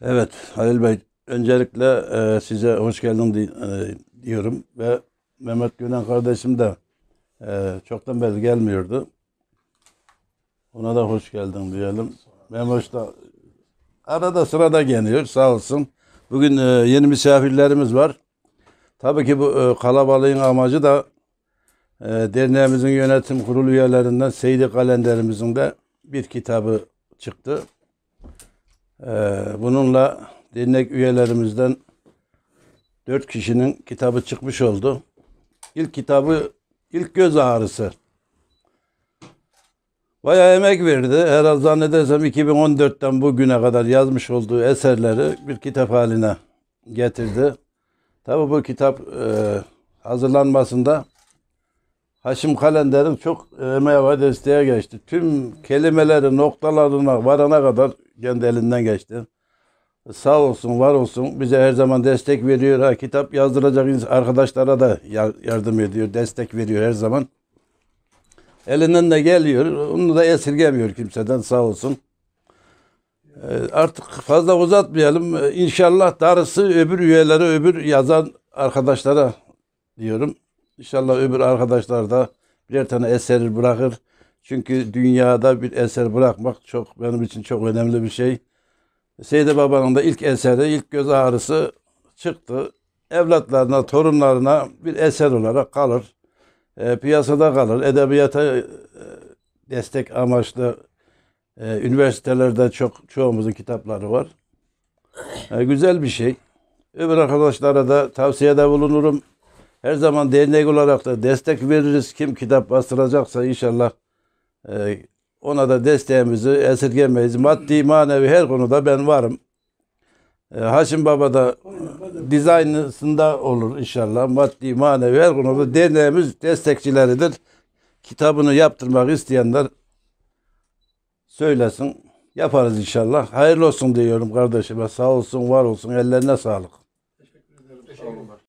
Evet Halil Bey öncelikle e, size hoş geldin di- e, diyorum ve Mehmet Gülen kardeşim de e, çoktan beri gelmiyordu. Ona da hoş geldin diyelim. Mehmet da arada sırada geliyor sağ olsun. Bugün e, yeni misafirlerimiz var. Tabii ki bu e, kalabalığın amacı da e, derneğimizin yönetim kurulu üyelerinden Seydi Kalenderimizin de bir kitabı çıktı. Ee, bununla dernek üyelerimizden dört kişinin kitabı çıkmış oldu. İlk kitabı ilk göz ağrısı. Bayağı emek verdi. Herhalde zannedersem 2014'ten bugüne kadar yazmış olduğu eserleri bir kitap haline getirdi. Tabii bu kitap e, hazırlanmasında Haşim Kalender'in çok emeği ve desteğe geçti. Tüm kelimeleri noktalarına varana kadar kendi elinden geçti. Sağ olsun, var olsun. Bize her zaman destek veriyor. Ha, kitap yazdıracak arkadaşlara da ya- yardım ediyor, destek veriyor her zaman. Elinden de geliyor. Onu da esirgemiyor kimseden sağ olsun. Ee, artık fazla uzatmayalım. Ee, İnşallah darısı öbür üyelere, öbür yazan arkadaşlara diyorum. İnşallah öbür arkadaşlar da birer tane eser bırakır. Çünkü dünyada bir eser bırakmak çok benim için çok önemli bir şey. Seydi Baba'nın da ilk eseri, ilk göz ağrısı çıktı. Evlatlarına, torunlarına bir eser olarak kalır. E, piyasada kalır. Edebiyata e, destek amaçlı e, üniversitelerde çok çoğumuzun kitapları var. E, güzel bir şey. Öbür arkadaşlara da tavsiyede bulunurum. Her zaman dernek olarak da destek veririz. Kim kitap bastıracaksa inşallah e, ona da desteğimizi esirgemeyiz. Maddi, manevi her konuda ben varım. E, Haşim Baba da dizaynısında olur inşallah. Maddi, manevi her konuda derneğimiz destekçileridir. Kitabını yaptırmak isteyenler söylesin. Yaparız inşallah. Hayırlı olsun diyorum kardeşime. Sağ olsun, var olsun. Ellerine sağlık. Teşekkür ederim. Olun.